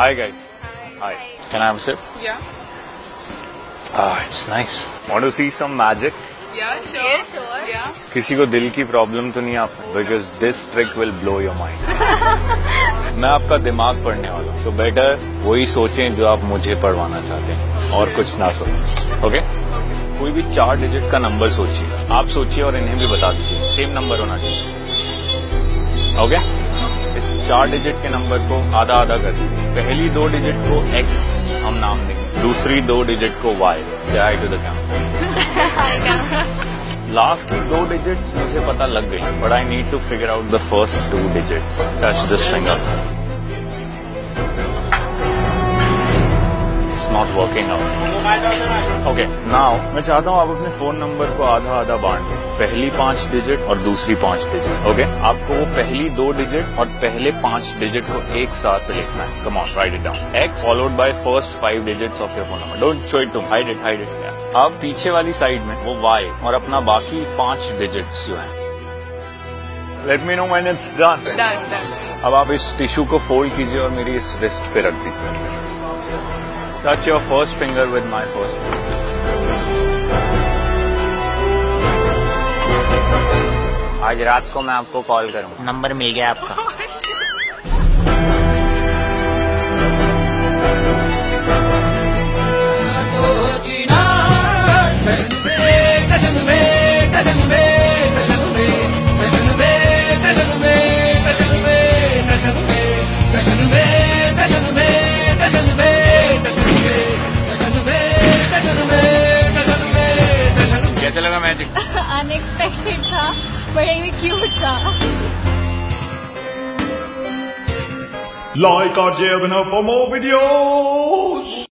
Hi guys. Hi. Can I have a sip? Yeah. Ah, it's nice. Want to see some magic? Yeah, sure. Yeah, sure. Yeah. किसी को दिल की problem तो नहीं आप because this trick will blow your mind मैं आपका दिमाग पढ़ने वाला हूँ सो बेटर वही सोचें जो आप मुझे पढ़वाना चाहते हैं और कुछ ना सोचें ओके कोई भी चार डिजिट का नंबर सोचिए आप सोचिए और इन्हें भी बता दीजिए सेम नंबर होना चाहिए ओके इस चार डिजिट के नंबर को आधा आधा कर दीजिए। पहली दो डिजिट को एक्स हम नाम देंगे। दूसरी दो डिजिट को वाई से आई टू द लास्ट की दो डिजिट मुझे पता लग गई। But I need to figure out the first two digits touch this finger not working out okay now मैं चाहता हूँ आप अपने फ़ोन नंबर को आधा आधा बांट दें। पहली पाँच डिजिट और दूसरी पाँच डिजिट ओके okay? आपको वो पहली दो डिजिट और पहले पाँच डिजिट को एक साथ लिखना है। Come on write it down X followed by first five digits of your phone number don't show it to hide it hide it अब पीछे वाली साइड में वो वाई और अपना बाकी पाँच डिजिट्स जो है। Let me know when it's done Done, done. अब आप इस टिश्यू को फोल्ड कीजिए और मेरी इस रिस्ट पे रख दीजिए। Touch first finger with my first finger. आज रात को मैं आपको कॉल करूँ नंबर मिल गया आपका कैसे लगा मैजिक अनएक्सपेक्टेड था बड़े ही क्यूट था Like our channel for more videos.